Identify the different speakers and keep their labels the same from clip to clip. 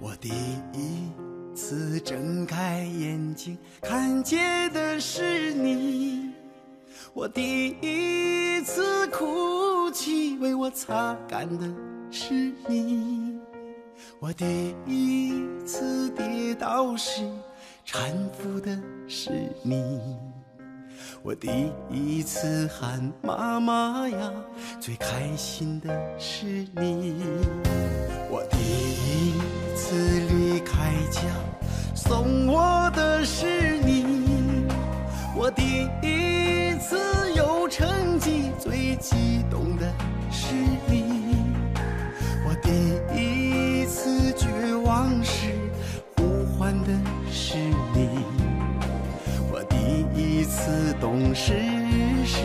Speaker 1: 我第一次睁开眼睛看见的是你。我第一次哭泣为我擦干的是你。我第一次跌倒时搀扶的是你。我第一次喊妈妈呀最开心的是你。我第一次离开家送我的是你。我第一次有成绩最激动的是你。次绝望时呼唤的是你。我第一次懂事时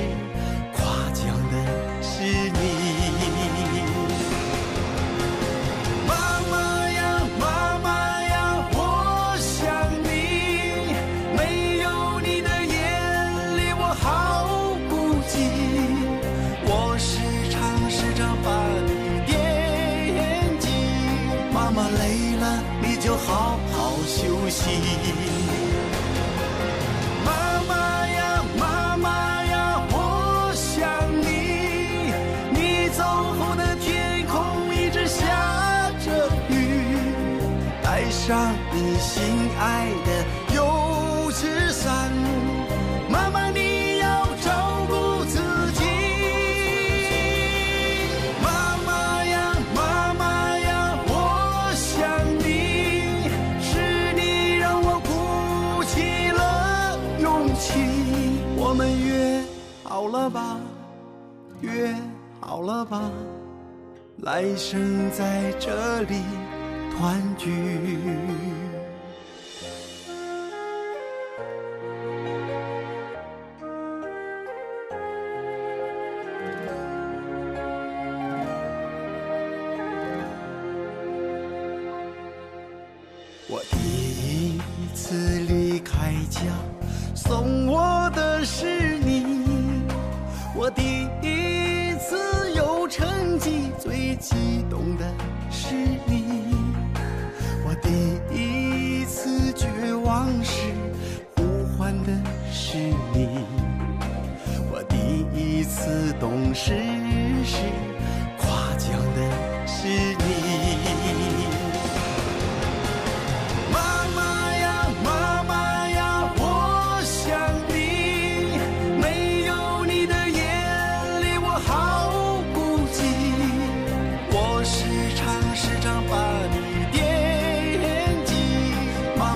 Speaker 1: 了吧？来生在这里团聚。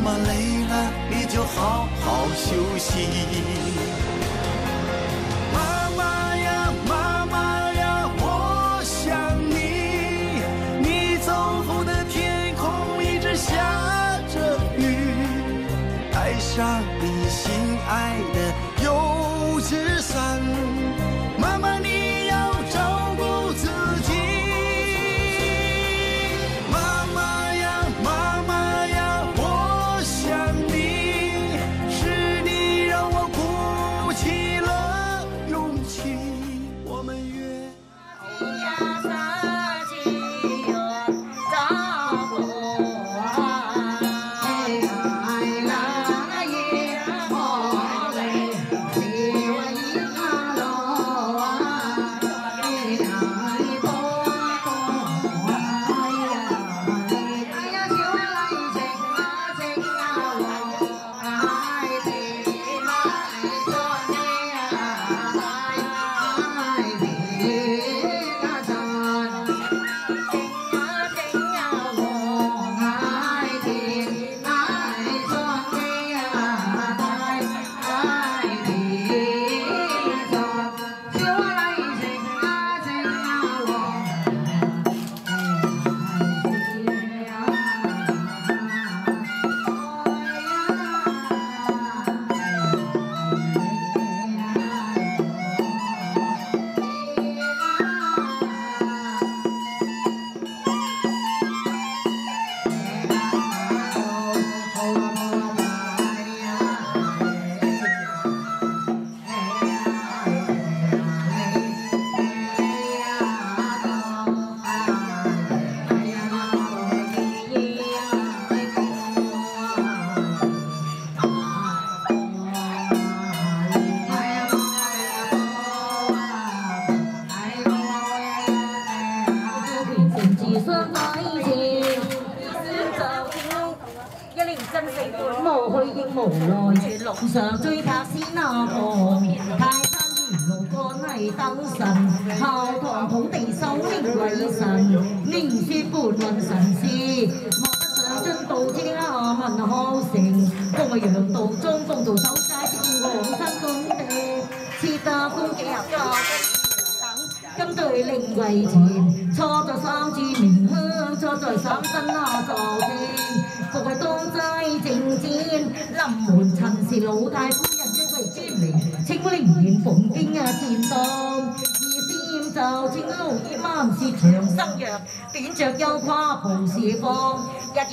Speaker 1: 妈累了你就好好休息。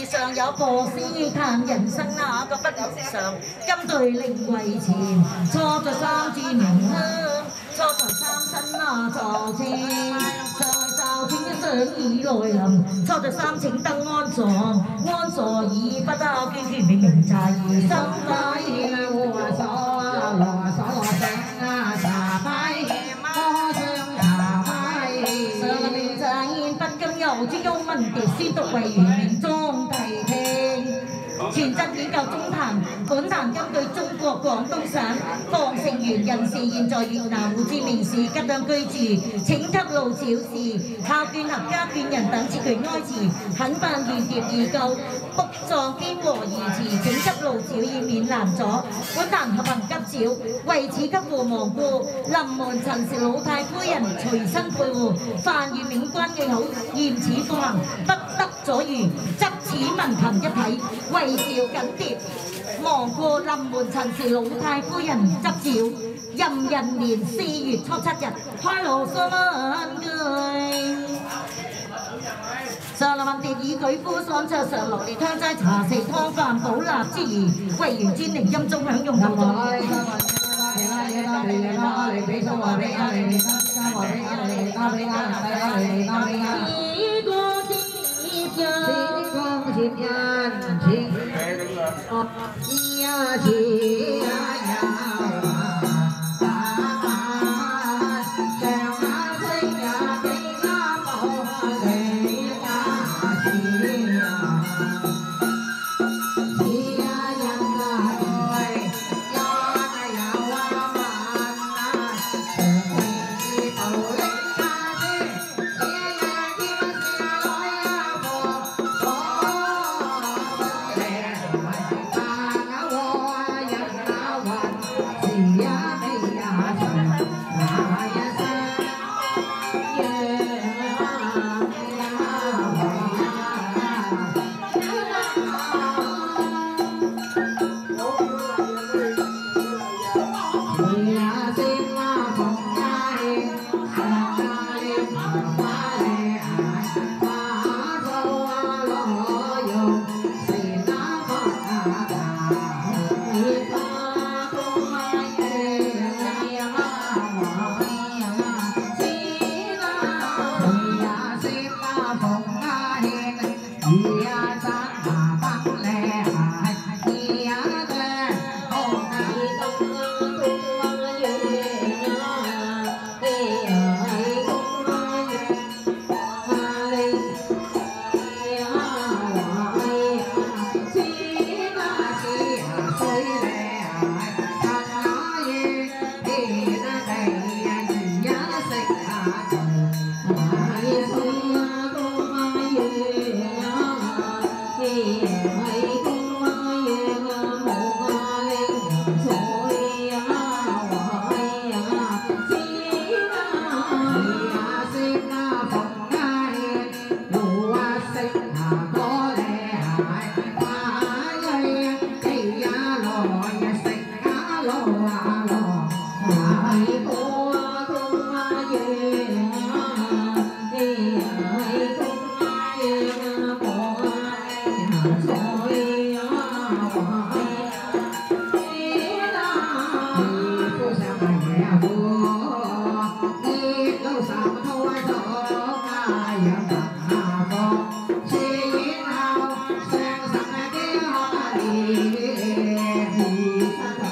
Speaker 1: 上
Speaker 2: 有破丝，叹人生那个不常。金对令为前，错在三字名香，错在三身那座车。在就天一上已来临，错在三请灯安坐，安坐已不得坚决明明柴儿生辉，和所罗所罗正啊茶辉。由之幽文蝶先读为原名装谛 Chuyển. 壇，本壇根據中國廣東省防城縣人士，現在越南胡志明市吉良居住，請給路小事，靠眷合家眷人等此權哀詞，肯辦原碟已購，卜狀兼和義詞，請給路小以免難阻，本壇合行急召，為此急禍亡故，臨門陳氏老太夫人隨身配護，凡遇冥關嘅好，驗此奉行，不得左遇，執此文憑一體，為召緊碟。望过临门陈氏老太夫人执照，壬寅年四月初七日开罗双句。上林文蝶以举夫桑桌上落列香斋茶食汤饭宝蜡之仪，为原专灵阴中享用后代。
Speaker 3: 어, 이야기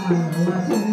Speaker 3: Música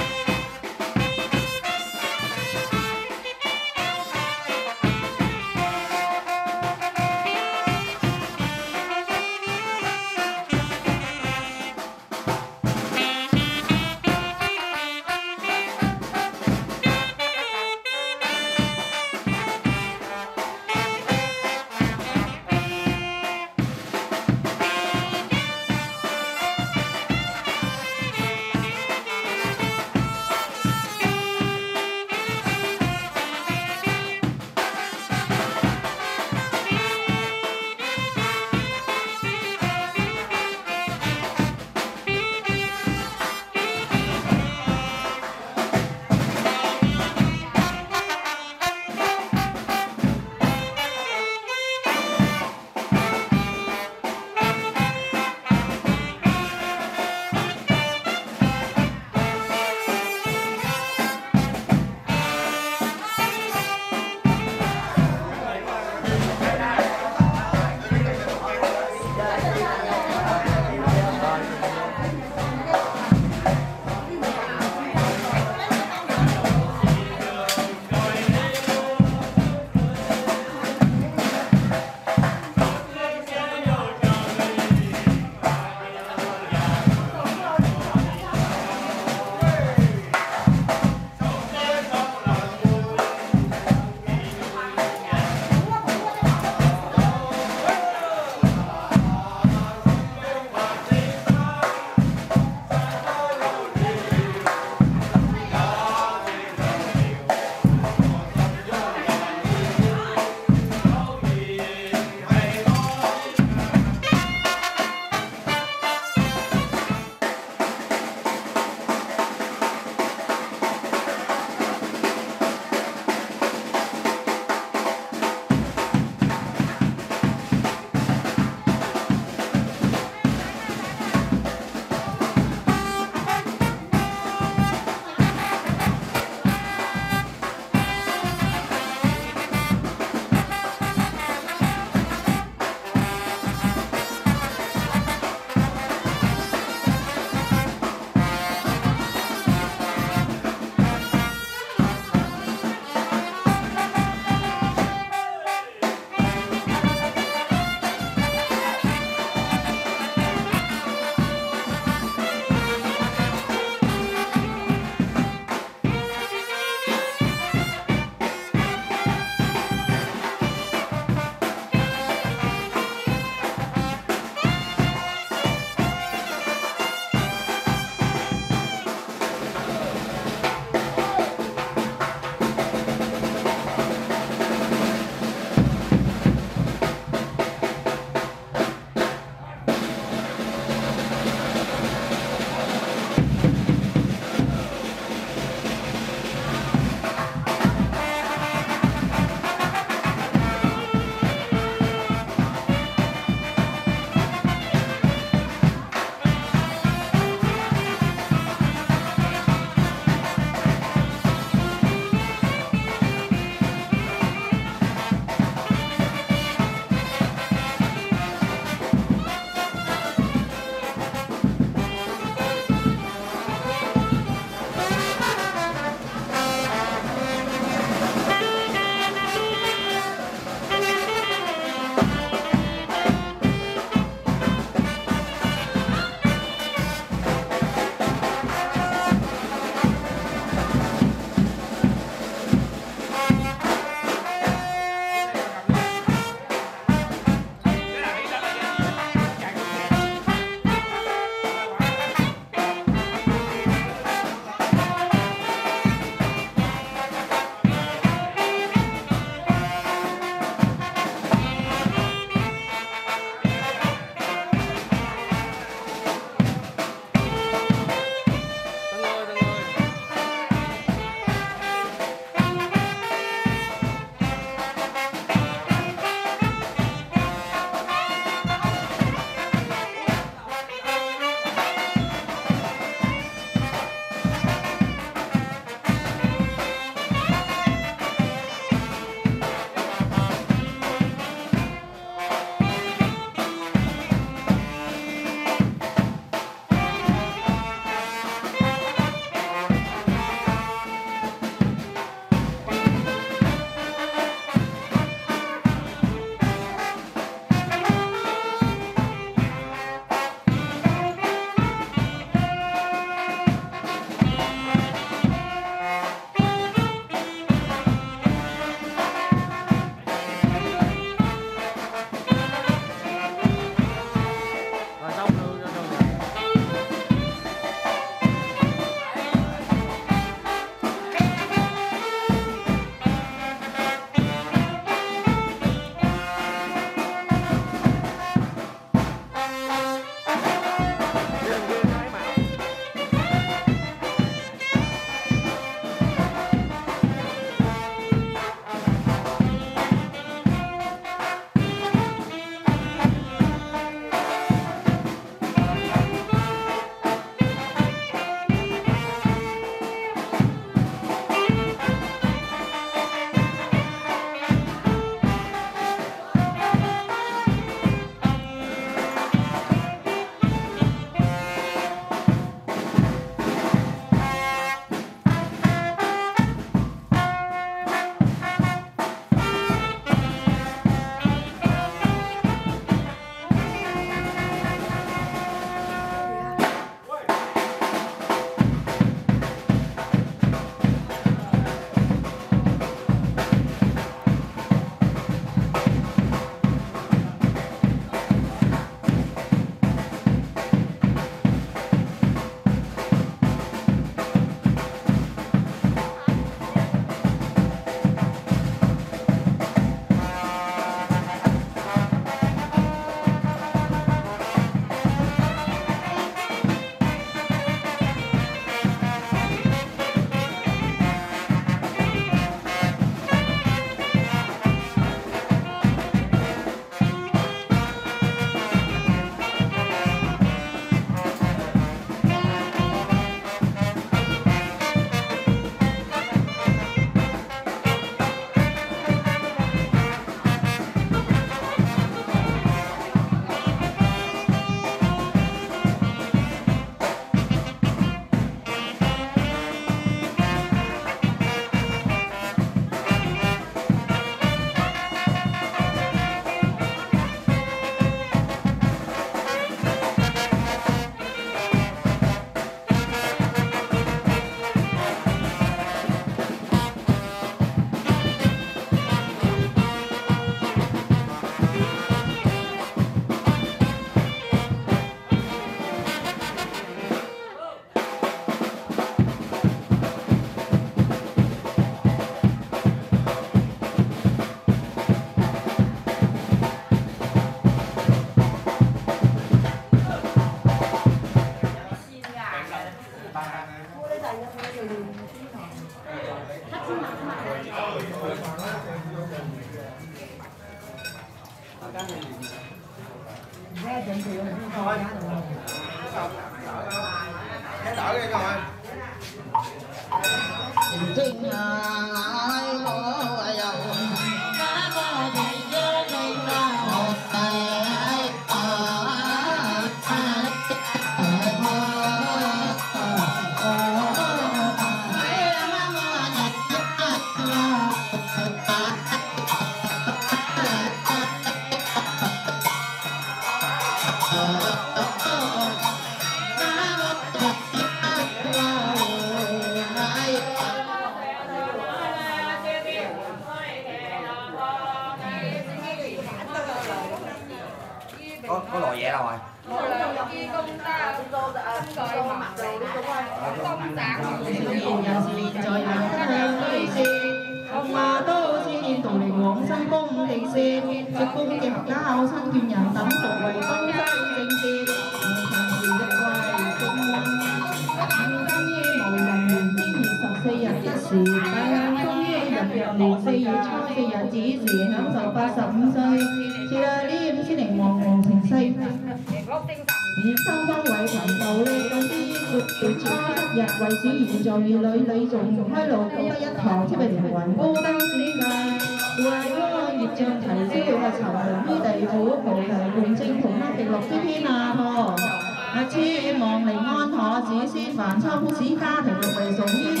Speaker 3: 传唱不齐，大家
Speaker 4: 都会
Speaker 5: 送。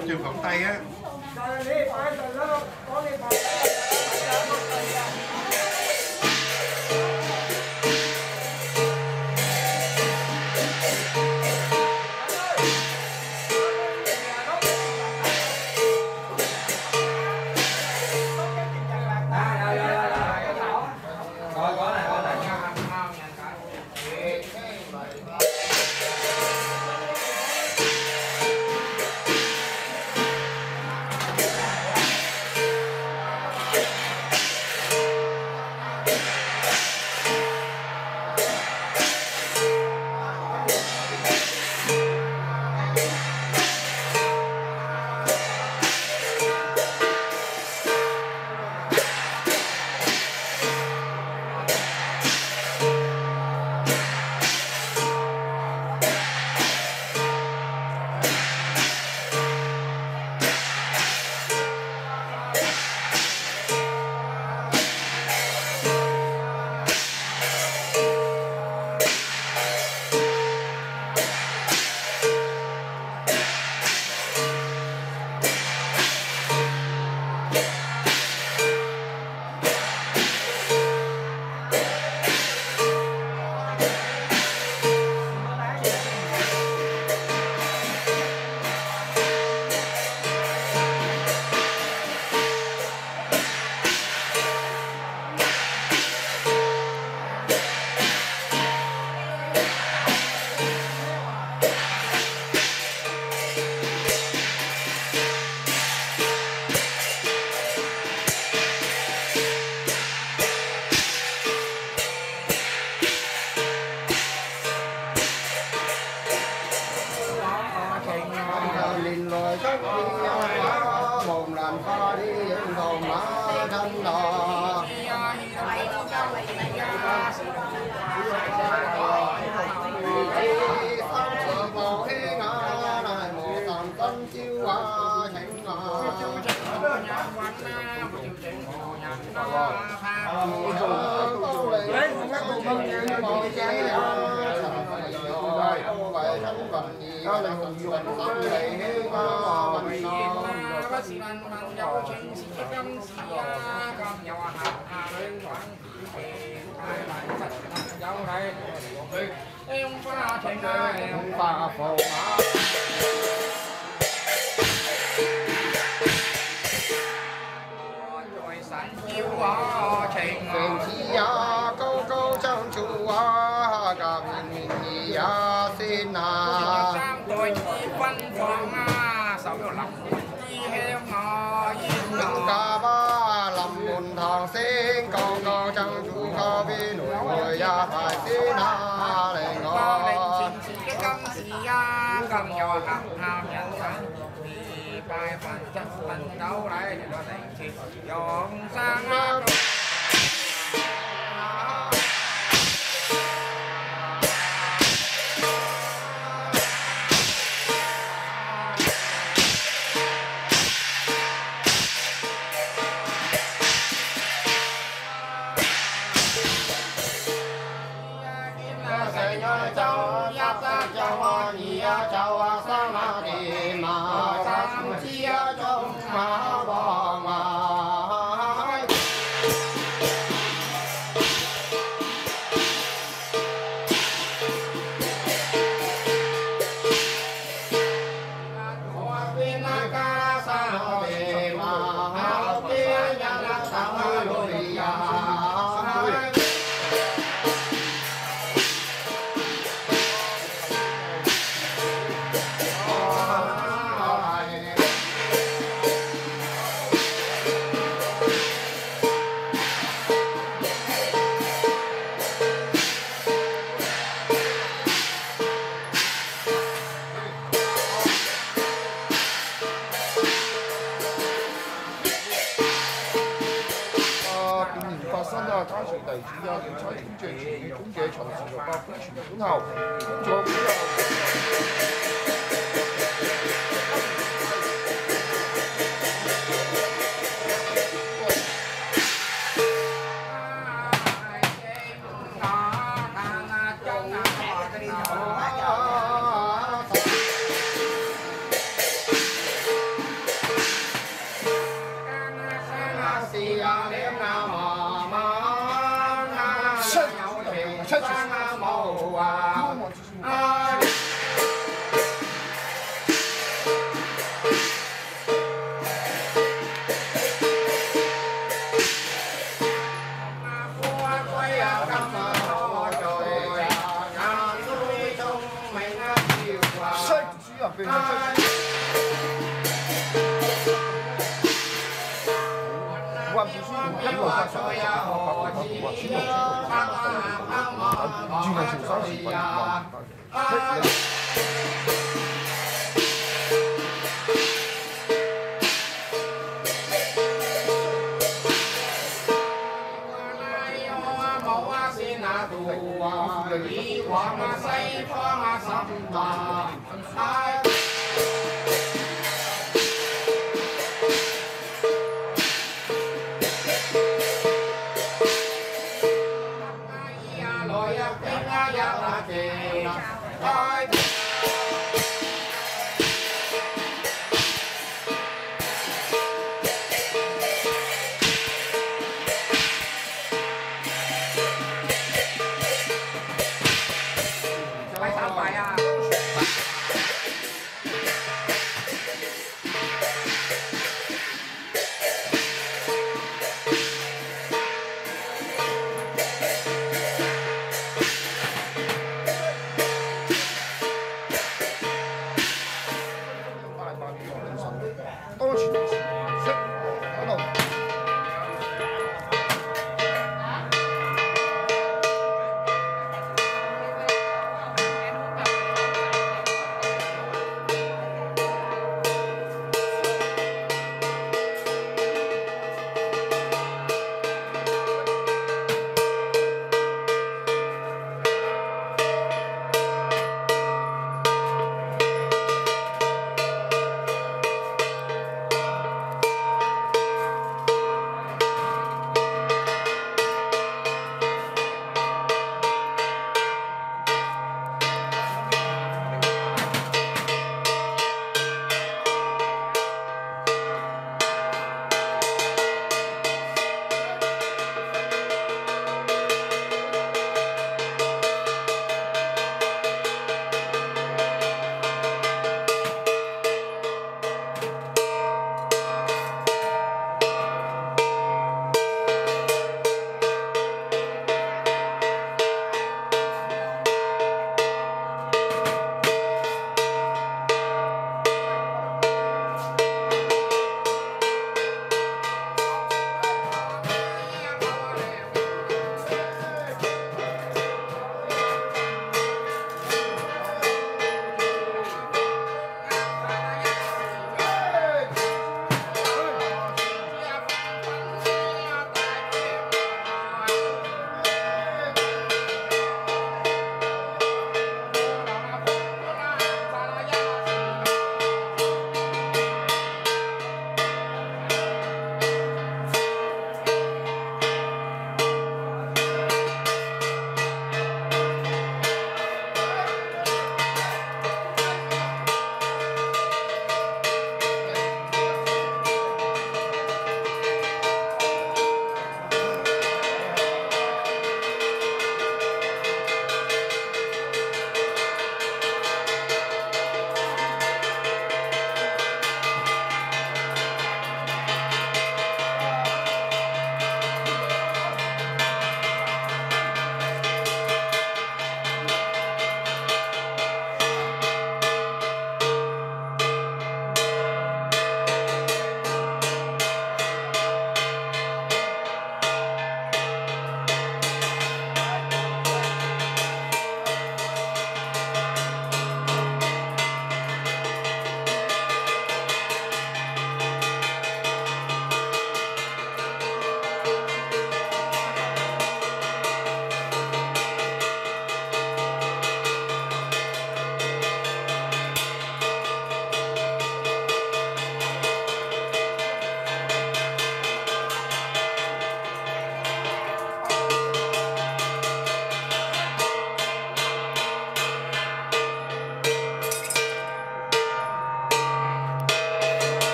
Speaker 5: Có trường phỏng tay á.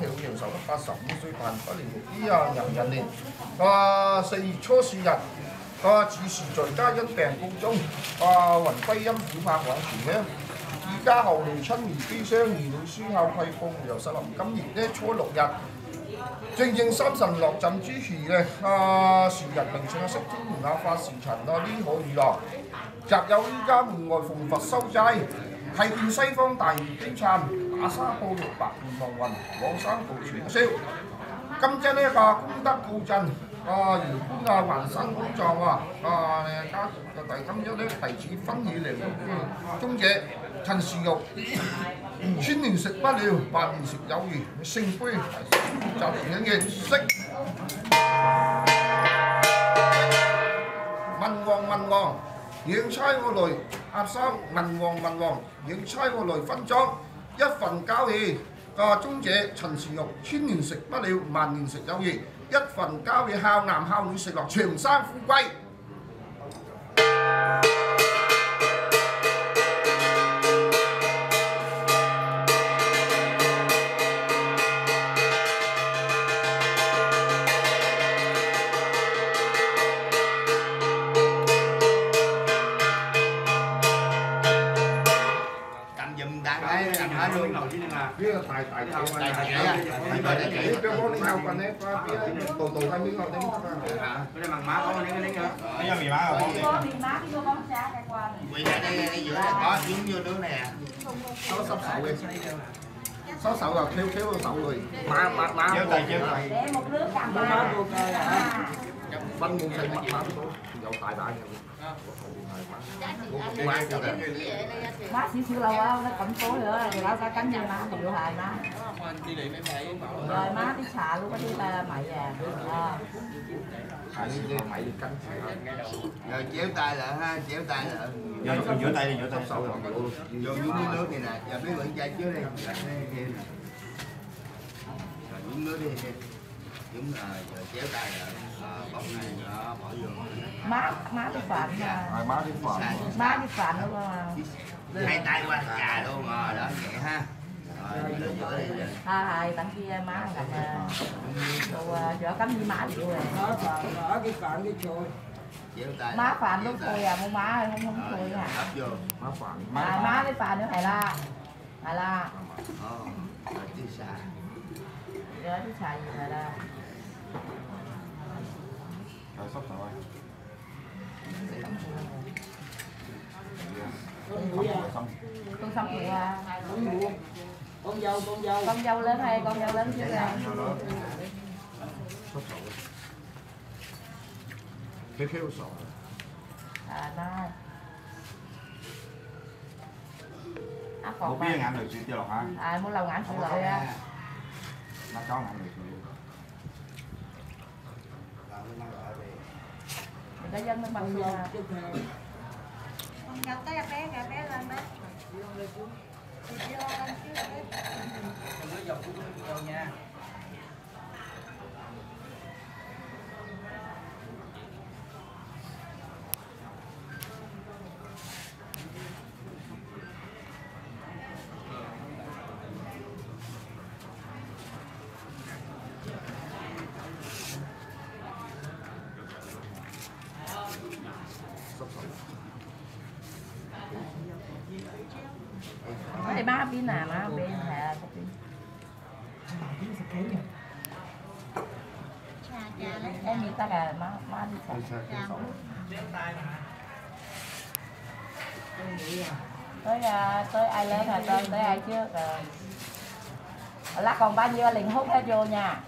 Speaker 6: 曉陽壽得八十五歲辦不年啲啊人人年。啊四月初四日，啊此時在家因病告終，啊雲歸陰府。拍往前鄉。依家後嚟親兒悲傷，兒女书孝愧報，由實臨今年呢初六日。正正三神落陣之時嘅啊時人名稱啊識天門啊發時辰啊呢可以咯。擇有依家門外奉佛修齋，睇見西方大魚悲慘，打沙报绿白伴望云，往生道传销。今朝呢个功德告尽，啊原官啊还生公状啊，啊家就第今朝呢提子分起嚟，中者陈氏玉。千年食不了，百年食有余。圣杯就连嘅色。文王文王，应差我来压生。文王文王，应差我来分装 一份交易。啊，中者陳氏玉，千年食不了，萬年食有餘。一份交易，孝男孝女食落長生富貴。
Speaker 7: hai
Speaker 6: tại không hai tại chạy cái bó lấy không anh em tù tù hai miếng không đấy
Speaker 4: cái này bằng má có cái này nữa
Speaker 8: cái do mì má không
Speaker 2: có mì má cái vô bóng xa cái qua
Speaker 7: mì má đây giữa có dính vô nước nè
Speaker 6: số sắp sầu em số sậu là thiếu thiếu sậu rồi má má má
Speaker 8: chứ tay chứ
Speaker 2: để một nước cầm má
Speaker 6: luôn bánh má xanh mặt má dầu tài bại
Speaker 2: má xíu xíu lâu á nó cầm tối nữa rồi nó ra cánh nhà má nhiều hài má rồi má đi xả luôn có đi ba mày à
Speaker 6: xả đi mày đi canh
Speaker 7: rồi chéo tay lại ha chéo tay lại
Speaker 8: Giờ rửa rửa tay đi, giữa tay.
Speaker 6: sâu rồi
Speaker 7: vô dưới nước này nè giờ mấy bạn chai trước đi Rồi đây nước đi nhúng rồi rồi chéo tay lại à, bóc này đó bỏ vô
Speaker 2: má má đi phạm mà
Speaker 6: Ai má đi phận
Speaker 2: má đi phạm luôn mà
Speaker 7: hai tay qua trà luôn rồi đó vậy ha. Đi rồi.
Speaker 2: À hai bạn kia má gặp rồi giờ cắm như má chịu rồi
Speaker 7: chéo tay.
Speaker 2: Má
Speaker 7: lại,
Speaker 2: phạm
Speaker 7: chéo
Speaker 2: lúc
Speaker 7: tay.
Speaker 2: thôi à mua má không không thôi à.
Speaker 6: má phận
Speaker 2: à, má đi phạm nữa thầy la.
Speaker 7: Ờ, rồi tí xà
Speaker 2: giờ đi xài gì thầy la?
Speaker 8: Rồi sắp rồi.
Speaker 2: Con xong rồi à. Con dâu con dâu. Con dâu lớn hay con dâu lớn chưa à.
Speaker 6: Q Q 手
Speaker 2: à nó. Áp
Speaker 8: Một
Speaker 2: ba
Speaker 8: ngạn được chịu tiêu lọc hả?
Speaker 2: à muốn lâu ngắn chịu lợi á
Speaker 8: Nó có ngạn được
Speaker 2: có dân mới bằng à
Speaker 9: con dâu cái bé kìa bé lên bé Thì chưa con chưa bé.
Speaker 2: Cái tới à, tới ai lớn rồi tới tới ai trước rồi lát còn bao nhiêu liền hút hết vô nha.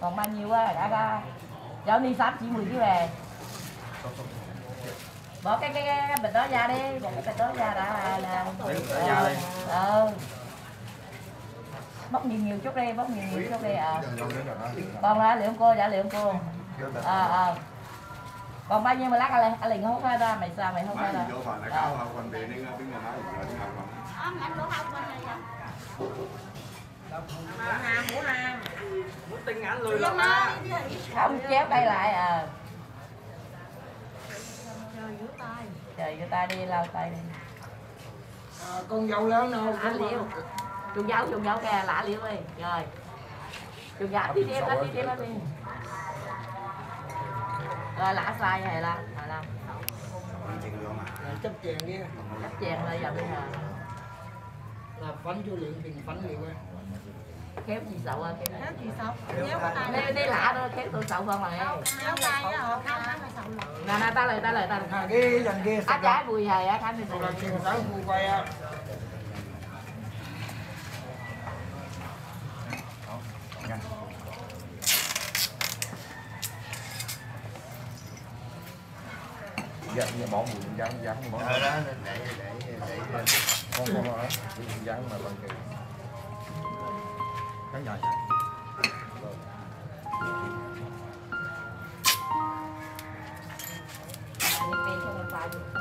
Speaker 2: Còn bao nhiêu á? Đã ra cháu đi sắp chỉ 10 kg về. Bỏ cái cái, cái, cái bịch đó ra đi. Bỏ cái bịch đó ra đã là
Speaker 8: ra đi.
Speaker 2: ừ bóc nhiều nhiều chút đi bóc nhiều nhiều chút đi ờ còn là liệu cô? Dạ liệu cô. Ờ ờ còn bao nhiêu mà lát anh anh liền hút hết ra mày sao mày hút hết ra? Ờ.
Speaker 9: ôm anh bố không con này vậy bố ham bố ham bố tình anh lười lắm á.
Speaker 2: không chéo tay lại ờ
Speaker 9: trời giữ tay.
Speaker 2: Trời cho tay đi lau tay đi.
Speaker 4: Con dâu lớn đâu
Speaker 2: lã liễu. chuồng dấu chuồng dấu kìa lã liễu đi rồi.
Speaker 10: Thêm lên, tí thêm lên đi. Rồi lạ sai hay là, hay là
Speaker 4: chấp chèn đi.
Speaker 10: Cắt chèn lại giờ bây giờ.
Speaker 4: Là phấn cho liền bình phấn liền quay
Speaker 10: kéo gì sậu à? Kéo
Speaker 9: chị sậu. Kéo cái tay.
Speaker 10: Đây đây lạ thôi kéo tôi sậu không này
Speaker 9: Kéo tay á, họ không sậu
Speaker 10: nè nè ta lời ta lời ta
Speaker 4: à
Speaker 10: lời
Speaker 4: cái dần kia
Speaker 10: á trái bùi hề á khánh thì
Speaker 4: là chèn sáu mùi quay á
Speaker 6: Dạ, như bỏ mùi rắn rắn bỏ.
Speaker 7: Ờ đó, để để để
Speaker 6: Không không nói, rắn mà bằng kỳ. Cái dài.
Speaker 7: đi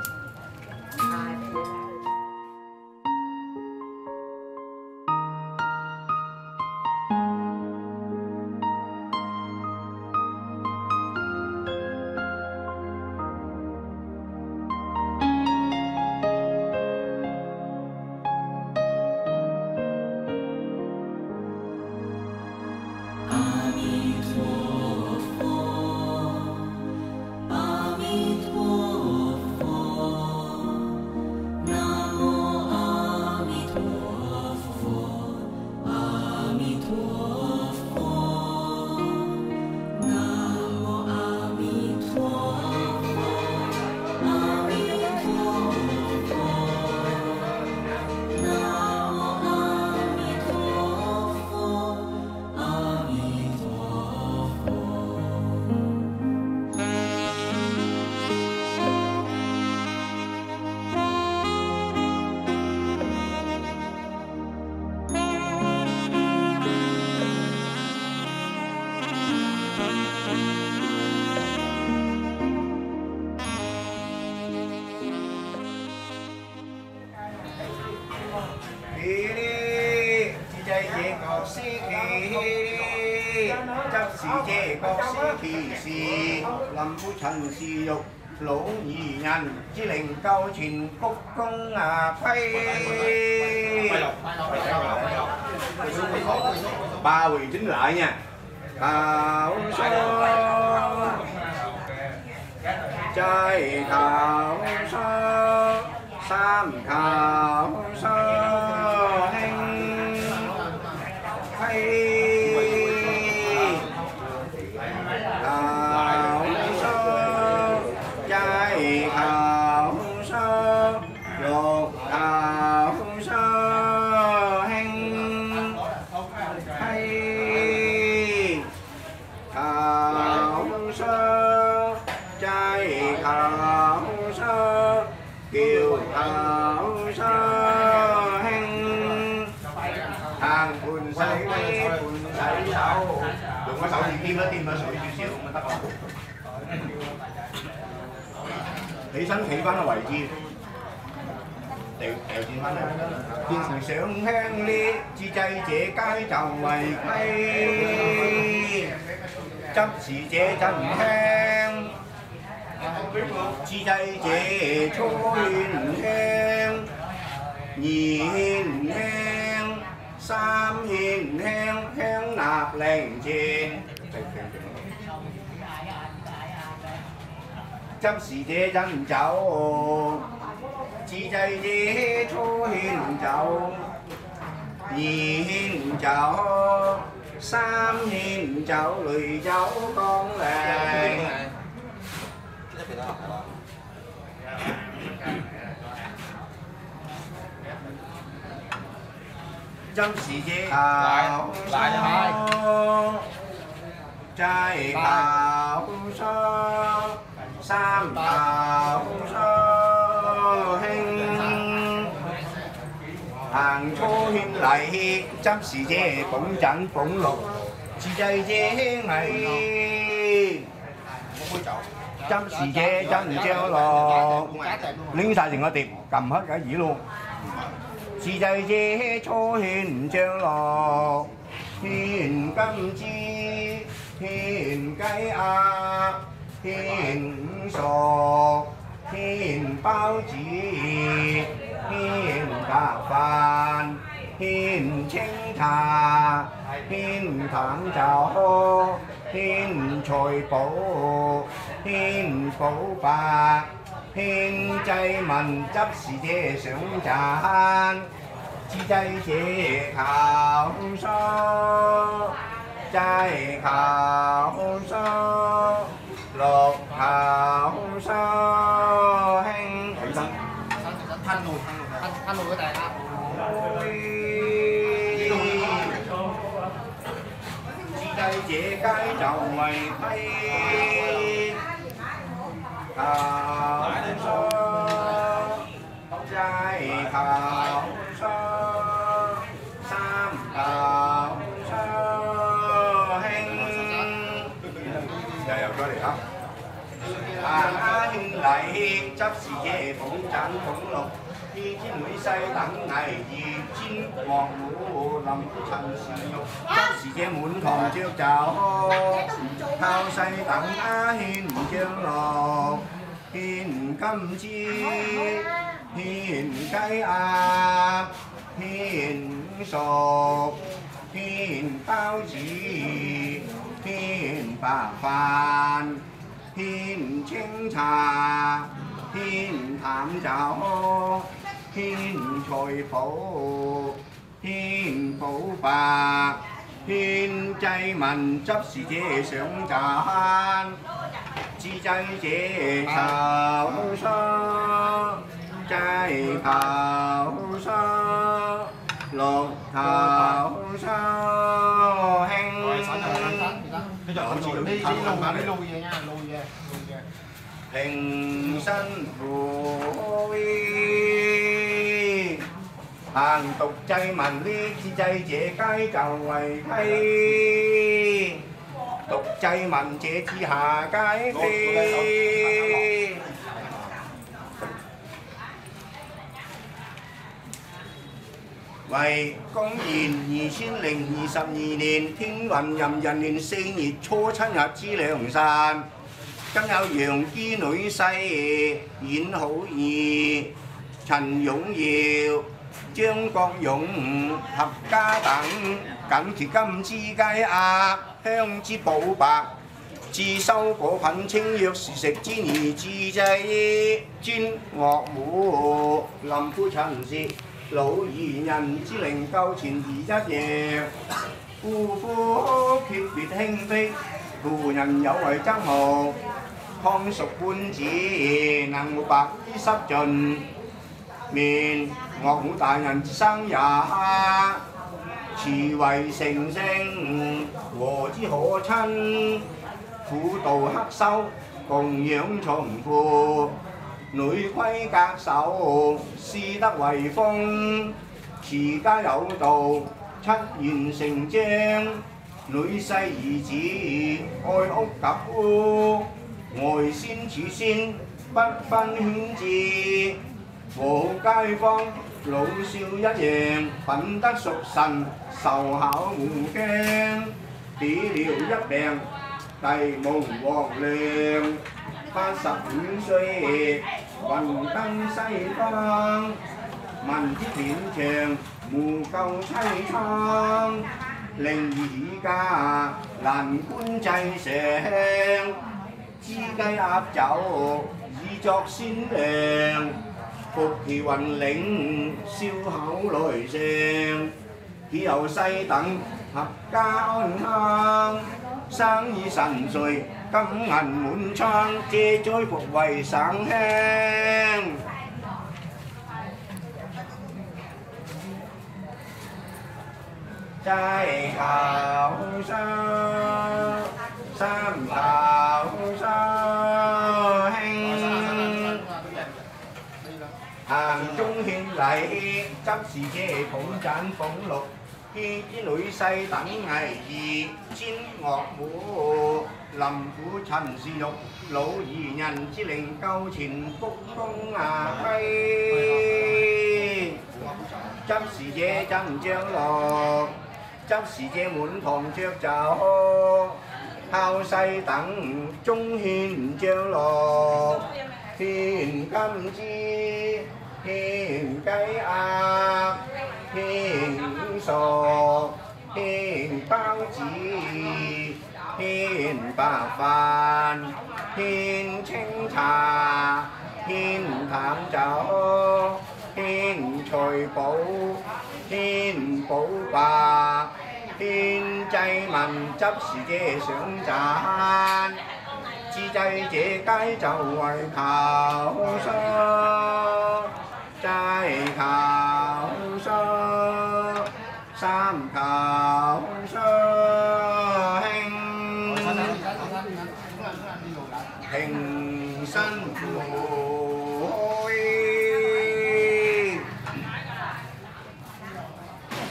Speaker 7: lâm dục lỗ lệnh trình cúc công à ba quỳ chính lại nha. Thảo số trai thảo số sam thảo số đừng có sâu thì kim nó tim nó sủi chút xíu mới tắt rồi起身企翻个位置，掉掉转翻嚟。变成上香呢，自制这街就为规，执持这真香，自制这初献香，二献香，三献香，香纳灵前。 执时这真酒，自制这初献酒，二献酒，三献酒，泪酒当靓。执时这考生， 斋考生。三头疏兴，行初献礼，执事者捧枕捧绿，自制者艺。执事者真将落，拎晒成个碟，揿黑架耳咯。自制者初献将落，献金枝， 獻雞鴨。天熟，天包子，天白飯，天清茶，獻淡酒，獻財寶，獻寶白，獻祭文执事者上陣，知祭者靠疏，trai khảo sơ lột khảo sơ hành
Speaker 5: thanh lùi thanh lùi cái này
Speaker 7: ha đây chỉ cái chồng mày thấy. Khảo sơ trái khảo À á nhưng lại chấp sự dễ phụng chẳng phụng lục Khi chiến nữ say đẳng ngày gì chiến ngọt ngũ lòng chân sự dục Chấp sự dễ muốn thòng trước chào Thao say đẳng á hiên chương lộc Hiên căm chi Hiên cái ác Hiên sọc Hiên bao chỉ Hiên bà phan Hiên chén trà Hiên thảm chảo Hiên trồi phổ Hiên phổ bạc Hiên chay mình chấp sự chế sướng tràn chỉ chay chế khảo sơ Chay khảo sơ Lột khảo sơ Hèn
Speaker 6: Bây giờ đi đi lùi đi lùi về nha, lùi về, lùi về.
Speaker 7: hình phù vi hàng tục chay mình đi chi chay chế cái cầu quầy thay. Tục chay mình chế chi hà cái phi 为公元二千零二十二年，天雲壬寅年四月初七日之良辰。更有楊姬女婿演好義、陳勇耀、張國勇合家等，緊貼金枝雞鴨、香之寶白。自收果品清藥時食之宜自製專樂舞，林夫陳氏老兒人之靈夠前而一夜，夫婦決別輕悲，故人有為爭豪。康淑官子能白衣濕盡面，岳母大人之生也，慈為成圣，和之可親。苦道黑修，共養重負。女規格守，師德為風。持家有道，七言成章。女婿兒子，愛屋及烏。外先處先，不分圈子。和街坊老少一樣，品德属神，受考互驚。比了一病。帝夢黃亮，八十五歲 còn tăng say con mình chiếc điện trường mù câu say thong lên gì ca làm quân chạy sèn chi cây áp chậu di chọc xin đèn. Phục thì hoành lĩnh, siêu hậu lội sèn khi hậu say tặng hợp ca ôn hương 生意神遂，金银满仓，借灾复为省乡。斋考生，三考生兴。行中献礼，执事者捧盏捧绿。 见之女婿等危义，煎乐舞，林府陈氏玉，老儿人之灵够前福公啊辉。执事者真将乐，执事者满堂着酒，孝世等中献将乐，献金枝，献鸡鸭。 hiện sổ hiện bao chỉ hiện bà phan hiện chanh trà hiện thảm cháu hiện trời bố hiện bố bà hiện chay mặn chấp sự chế sưởng tràn chỉ chay chế cái cháu ngoài thảo sơ, trai thảo sơ. 三求生，平身富开。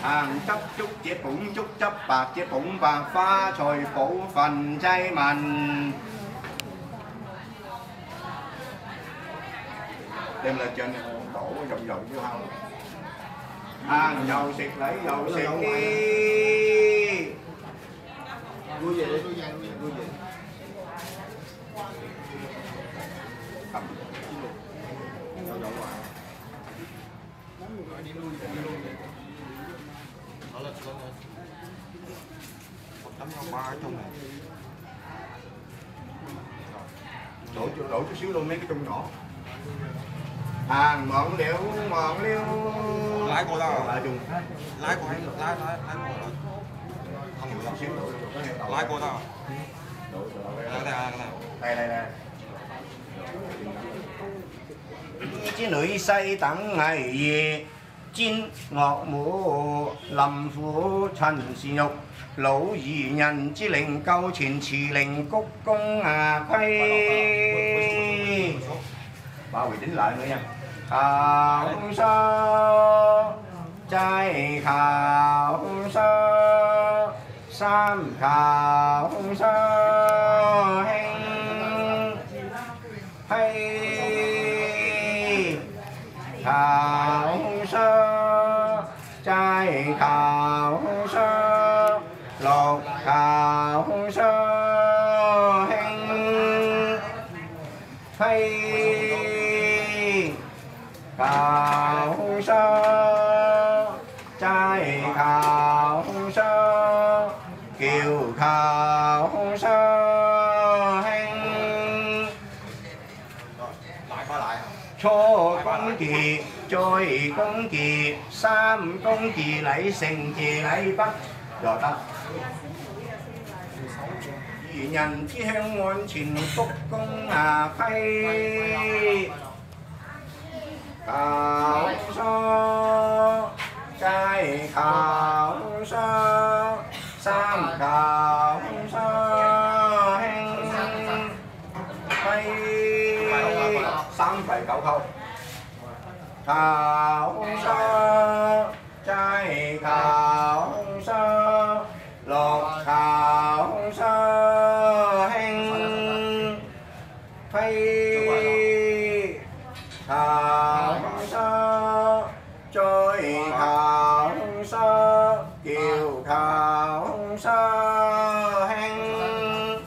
Speaker 7: 行执足者捧足执白者捧白花财宝份祭文。đem lên trên đổ vòng vòng chứ không ăn dầu xịt lấy dầu xịt đi. vui về vui về vui về đi lui đi lui đó là một tấm ba ở trong này. Đổ đổ chút xíu luôn mấy cái chung nhỏ hàng món liễu món liễu
Speaker 8: lái của tao
Speaker 7: à? lái chung.
Speaker 8: Lái của anh lái lái lái của tao không hiểu lắm
Speaker 7: xíu
Speaker 8: lái của
Speaker 7: tao
Speaker 8: cái này cái này
Speaker 7: đây đây chứ nữ xây tặng ngày gì chín ngọt mũ lâm phủ trần sĩ nhục. Lão gì nhân chỉ lệnh câu truyền trì lệnh cúc công à cây bảo vệ tính lại nữa nha khảo sơ, trai khảo sơ, sam khảo sơ hình hay. Khảo sơ, trai khảo sơ lột khảo sơ hình hay khảo sơ trai khảo sơ kiều khảo sơ
Speaker 8: hành
Speaker 7: cho công kỳ, trôi công kỳ, sam công kỳ lấy thành kỳ lấy bắt Rồi đó. Nhân chi hương ngôn trình phúc công à phay khảo sơ trai khảo sơ sam khảo sơ hen phay sam phải khảo khâu khảo sơ trai khảo sơ lột khảo sơ hình phay khảo sơ trôi khảo sơ kiều khảo sơ hình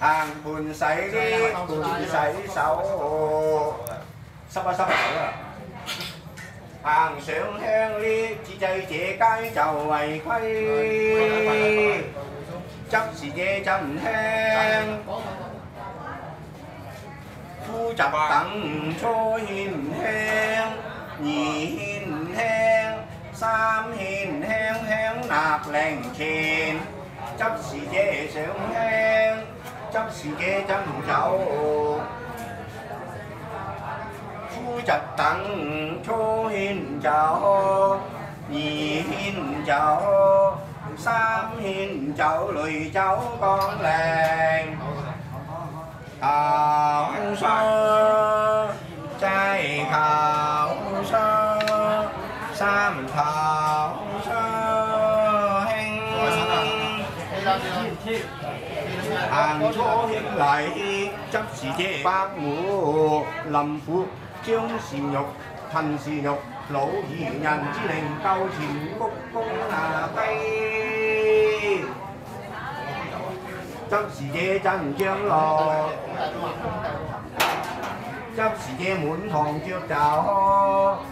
Speaker 7: hàng bùn sấy đi bùn sấy sắp ba sắp rồi hàng sướng hương ly chỉ chơi chế cái chầu chấp xì dê chấm phu chập tặng cho hiền nhị hiền sam hiền nạp chấp xì dê sướng phu chặt tặng cho hiền cháu, nhị hiền chào sam hiền lùi cháu con làng. Khảo sơ trai khảo sơ sam khảo sơ sĩ chế bác ngũ lâm phú trương sĩ nhục thần sĩ nhục lỗ dị nhân chi linh cao trình cúc cung hà tây chấp sĩ chế chân chương lò chấp sĩ chế muốn thòng trước chào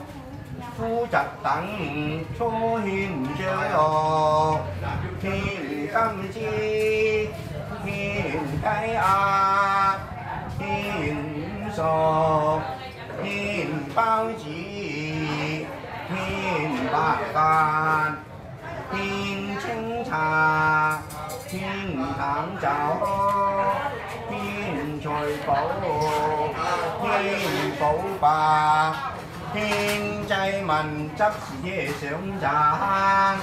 Speaker 7: phu chặt tặng cho hiền chơi lò thi 枝，献鸡鸭，献熟，献 hiền cái ác hiền sọt hiền bao chỉ hiền bạc can hiền chung cha, hiền tháng cháu, hiền trời bầu hiền bầu bà hiền chay mình chắc dễ sống giang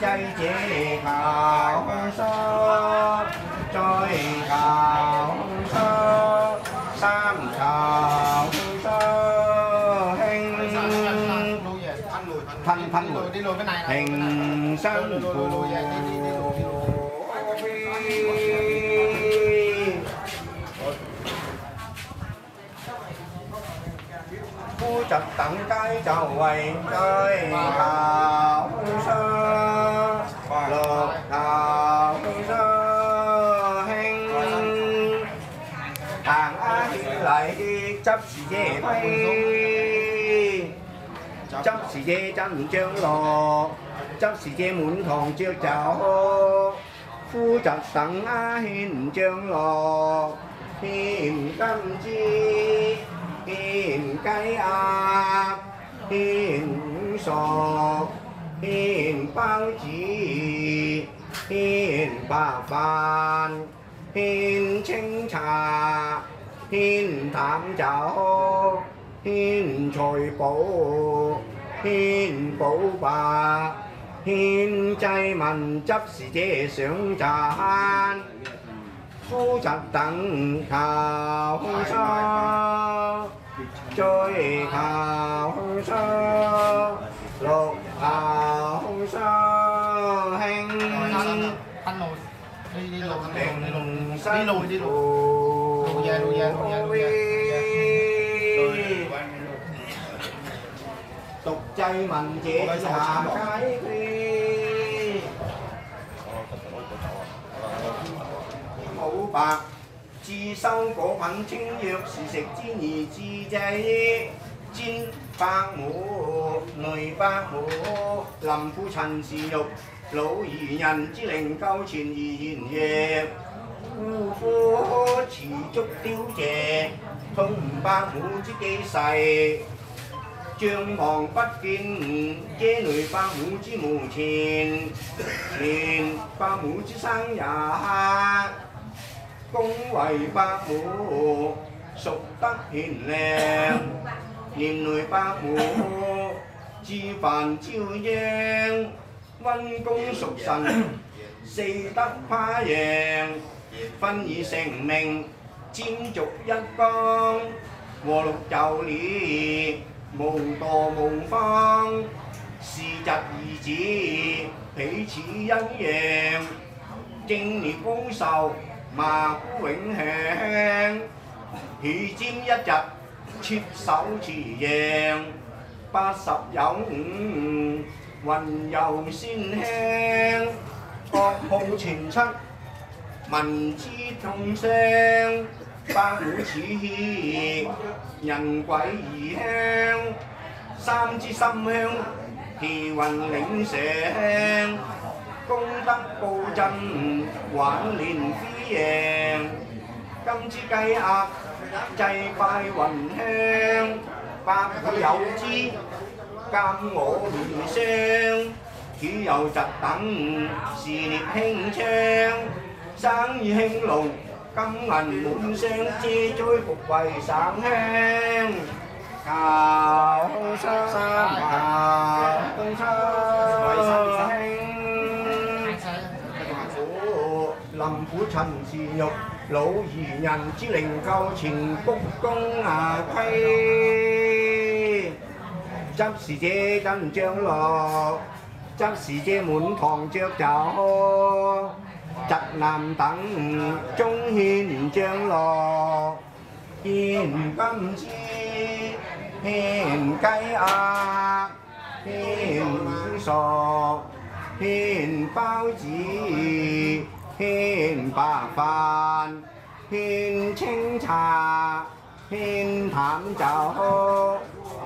Speaker 7: chay chế khảo sơ trời khảo sơ sam khảo sơ hình thanh thanh lùi hình sân phù. chặt tặng cái chầu quầy chơi thảo sơ. Lộc thảo sơ hen hàng ái lại chấp sĩ về bay chấp sĩ dê trăm chương lò chấp sĩ dê muốn thòng chiêu chảo. Phu chặt tặng á hiền chương lò hiền tâm chi tiền cái a tiền sọ tiền bao chỉ tiền bà bàn tiền chanh trà tiền tám cháo tiền trời bảo, tiền bảo bà thiên chay mình chấp sự chế sưởng trần, thu chặt tặng thảo sao? chơi hào sơ, lột hào
Speaker 6: sơ, hành. Thanh lùi đi đi lùi
Speaker 7: đi
Speaker 6: lùi đi lùi đi lùi lùi về lùi về lùi về lùi
Speaker 7: về tục chay mình chỉ là cái phi mũ bạc. 自收果品清药是食之而自制，煎白母、内白母，林妇陈氏肉，老儿人之灵够前而言嘢。护肤持足凋谢，痛白母之记誓。将望不见，遮雷伯母之墓前，前伯母之生日， 恭维伯母，淑德贤良，年累伯母，知凡照应，温公淑神，四德夸扬，婚以成命，千族一邦，和乐有礼，无惰无荒，仕侄儿子，彼此恩养，敬年高寿。麻姑永庆，喜尖一日，切手持赢，八十有五，云游先轻，各号前七，闻之痛声。百会似血，人鬼异香，三支心香，奇云领上，功德报震，玩连飞 赢，金枝鸡鸭，祭拜云香，百会有之，监我联相，岂有疾等，是烈轻枪，生意兴隆。金银满箱，遮灾复为省香。求生三求生 林妇陈氏玉，老儿人之灵够前鞠躬牙窥。执事者真将乐，执事者满堂着酒。疾男等中献将乐，献金枝，献鸡鸭，献熟，献包子， 献白饭，献清茶，献淡酒，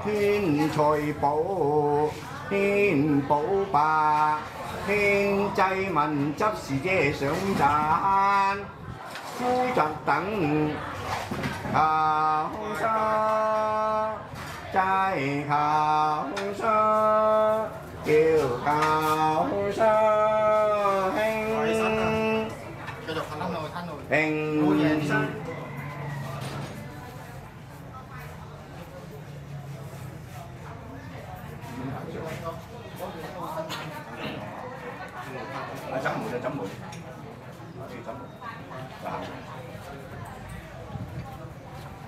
Speaker 7: 献菜宝，献宝白。 献祭文执事姐上阵，夫疾等考沙，斋考沙，叫考沙 đang chấm mũi chấm mũi chấm mũi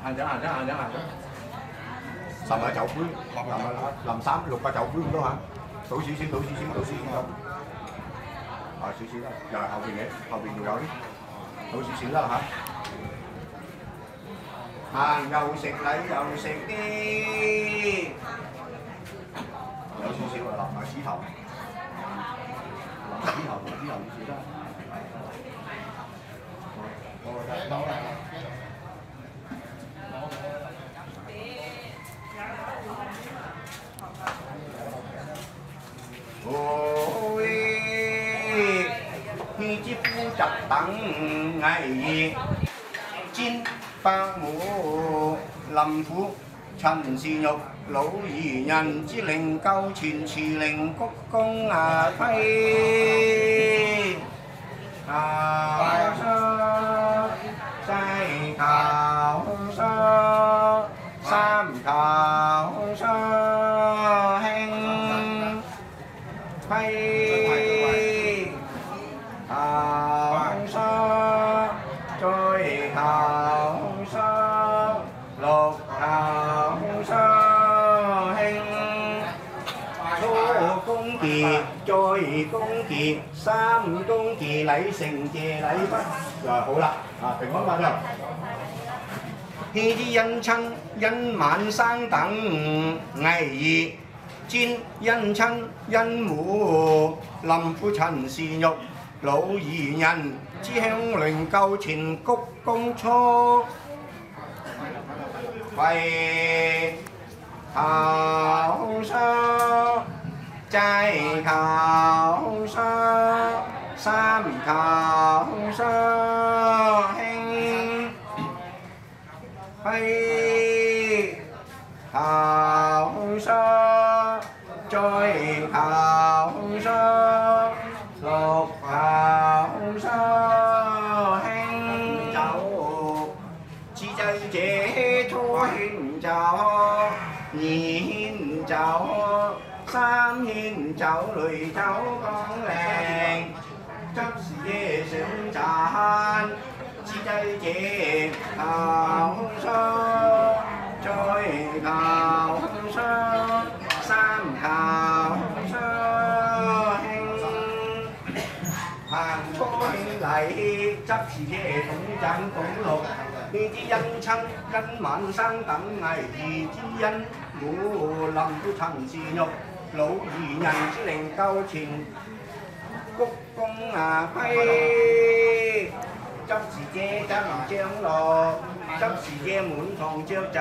Speaker 7: ăn chẳng ăn chẳng ăn chẳng ăn làm ở chậu cưới làm làm sám lục qua chậu cưới đó hả? Đổ xíu xíu đổ xíu xíu đổ xíu xíu, không à xí xí đó. Giờ hậu viện ấy hậu viện người đó 好少少啦吓。行又食礼又食啲，有少少啊，淋埋指头，淋指头淋指头少得。哦喂， chặt tặng ngày chín ba mũ lâm phú trần si nhục, lỗ gì nhân chỉ linh cao truyền chỉ linh quốc công à thay. À sai khảo sa, sam khảo sa. 傑三公傑禮成謝禮不啊好啦啊平安法啦。呢啲姻親姻晚生等危兒，煎姻親姻母，林父陳氏玉，老兒人之香靈夠前鞠躬初，為考沙 trai thảo sơ sam thảo sơ, hay hay thảo sơ, trôi thảo sơ, lục thảo sơ, hay cháu chỉ chân chế thôi cháu nhìn cháu 三献酒，泪酒讲靓，执事夜上盏。自制者考沙，再考沙，三考沙兴。行初献礼，执事者统盏统六，呢啲姻亲因晚生等危儿之恩，母临到陈氏玉， 老儿人之灵够前，鞠躬啊挥。执事姐真张罗，执事姐满堂着就，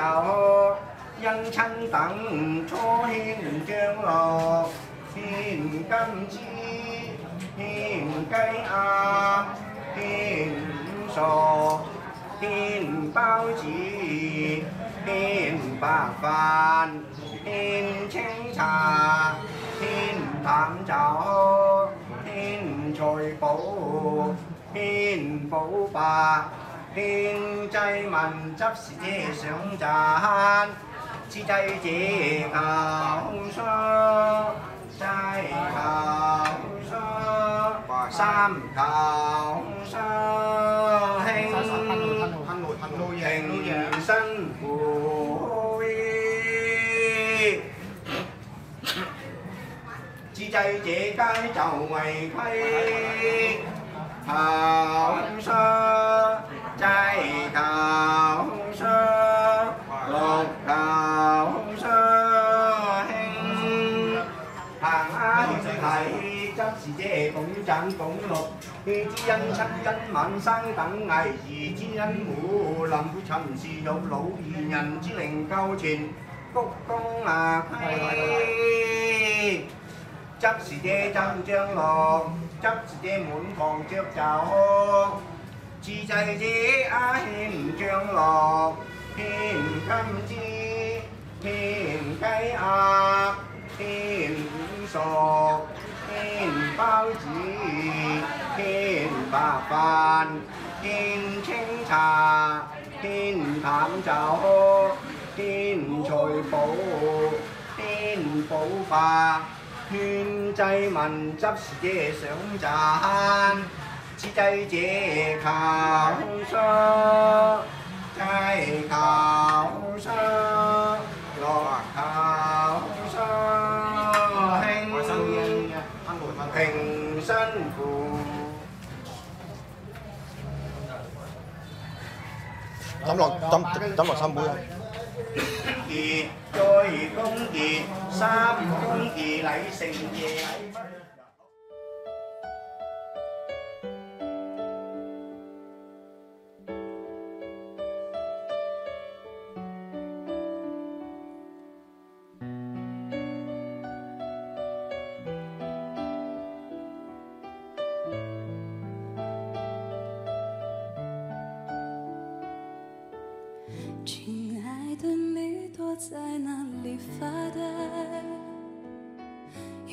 Speaker 7: 姻亲等初献张罗，献金枝，献鸡鸭，献傻，献包子，献白饭， 献清茶，献淡酒，献财宝。献宝白，献祭文执事姐上阵，自制者考沙，斋考沙，三考沙兴，迎新 chạy chị cái chầu mày khay. Thảo sơ trai thảo sơ lột thảo sơ hen hàng ai thầy chất sĩ chế cũng chẳng, cũng lục chi dân sắc dân mạng sang tận ngày gì chi dân mũ lòng của trần sĩ dấu lỗ gì nhận chi lệnh cao trình. Cúc công à khay. 执事者争张乐，执事者满堂着酒。自制者阿欠张将乐，欠金枝，欠鸡鸭，欠五素，欠包子，欠白饭，欠清茶，欠淡酒，欠菜脯，欠补饭。劝祭民执事者上赞，自祭者求生，祭求生，乐求生，庆平辛苦。
Speaker 6: 抌落抌抌落三杯啊！
Speaker 7: 二再公二三公二礼成
Speaker 11: 二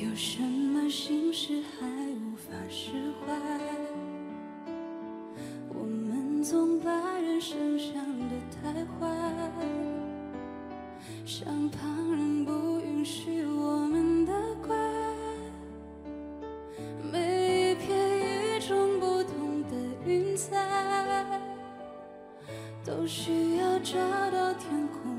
Speaker 11: 有什么心事还无法释怀？我们总把人生想得太坏，像旁人不允许我们的怪。每一片与众不同的云彩。都需要找到天空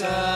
Speaker 1: 無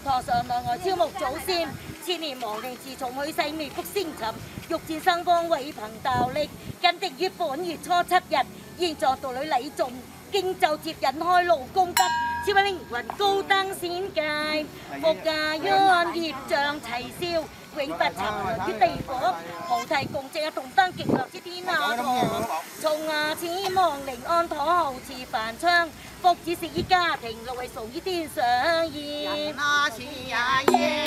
Speaker 12: 箭臨門堂上內外招募祖先。千年亡靈自從去世未復星尋，欲戰生光為憑道力，僅定於本月初七日，現在道侶禮頌經就接引開路功德。超靈魂高登仙界，福家冤業障齊燒，永不沉淪於地火。菩提共證啊，同登極樂之天下堂。從牙齒亡靈安妥後持梵槍，福只食於家庭，六位崇於天上現。那似呀耶。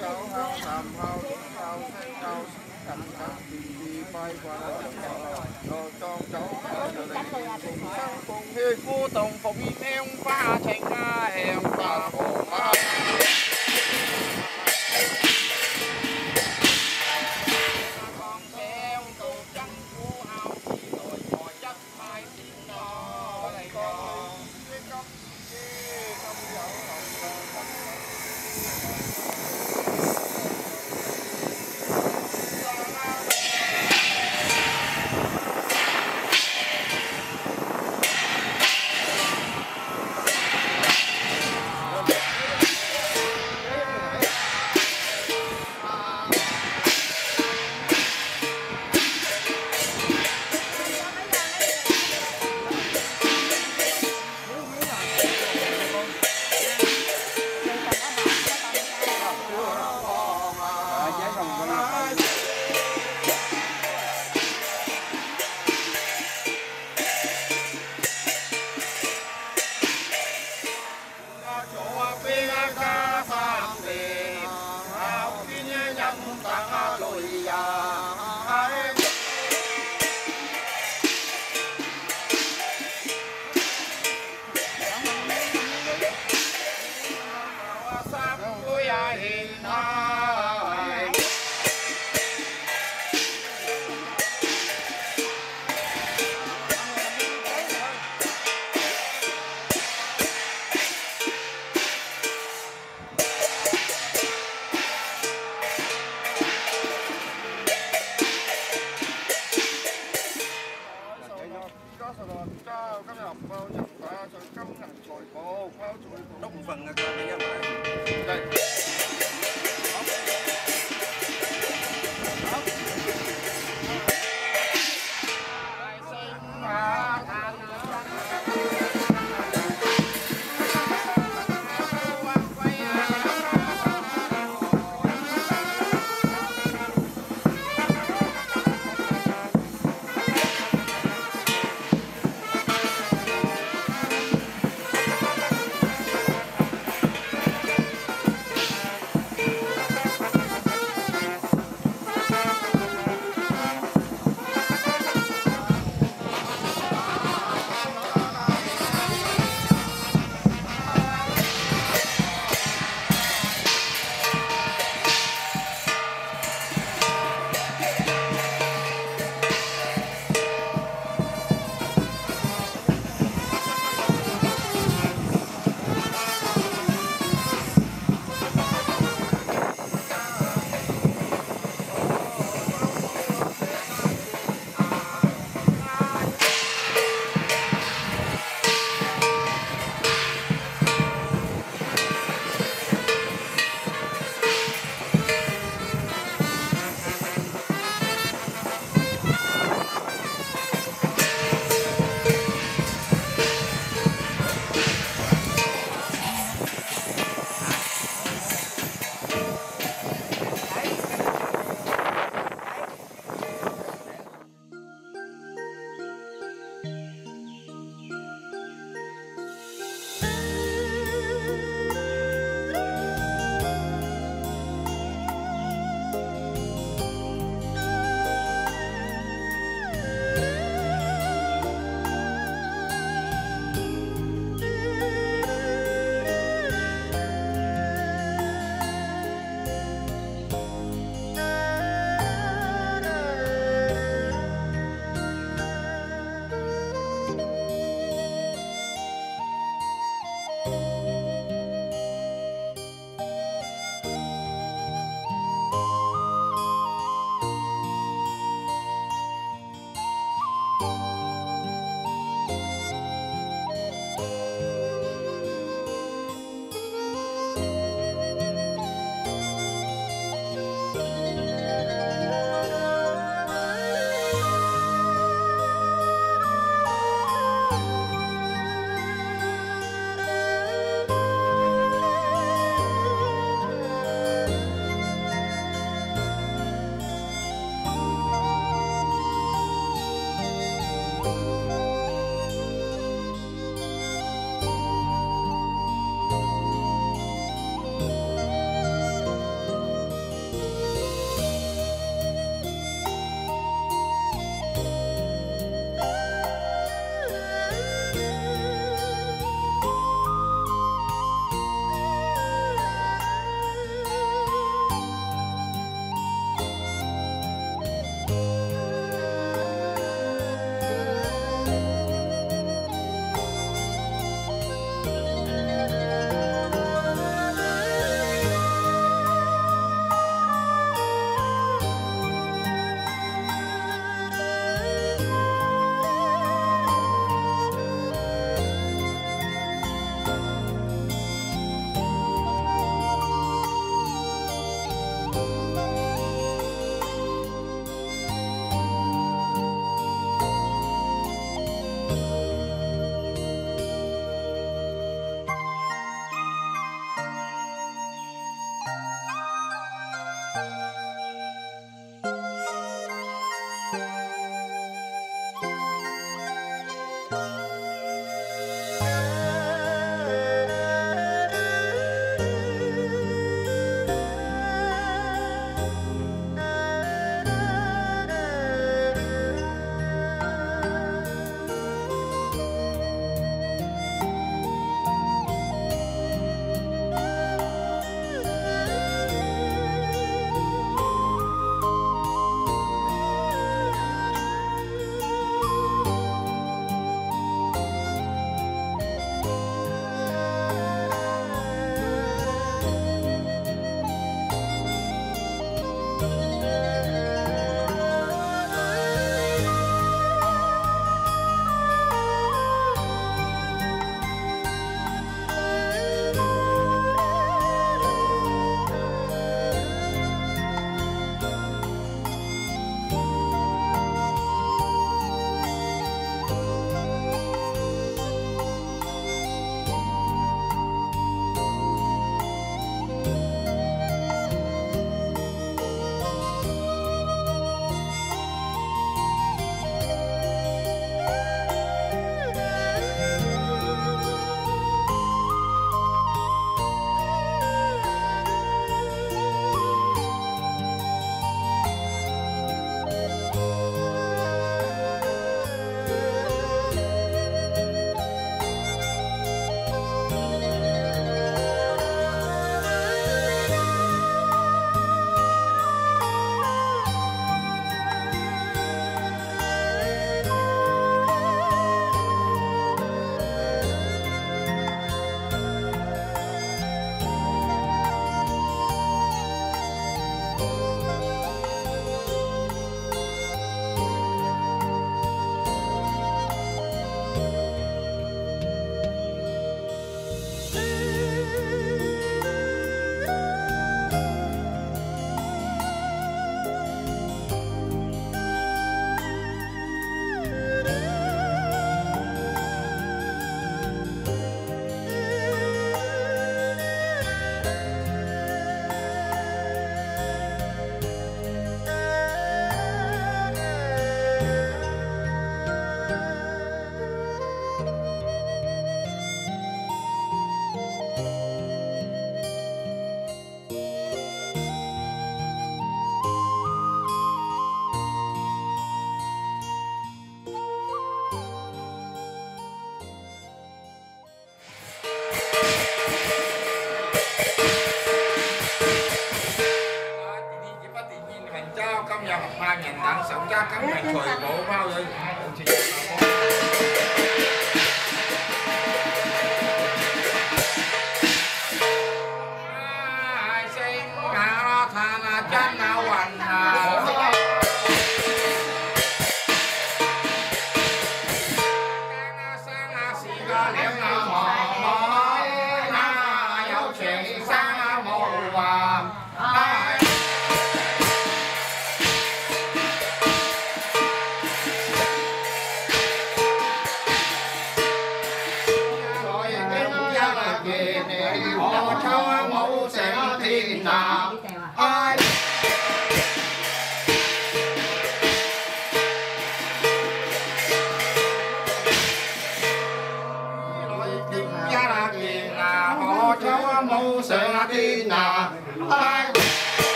Speaker 13: cầu hao tầm hao tao sẽ cao cầm cầm vì bay qua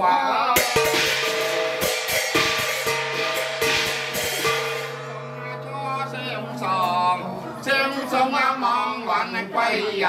Speaker 5: 花多香，香中啊忙问归人。